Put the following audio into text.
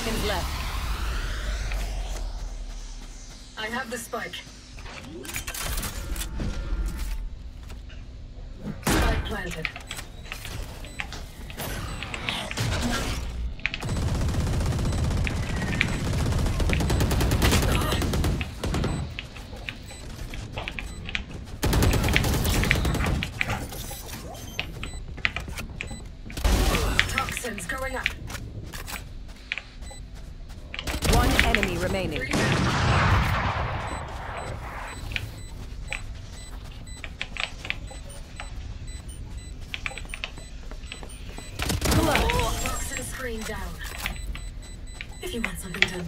seconds left. I have the spike. Spike planted. Toxins going up. Remaining. Toxin screen down. If you want something done.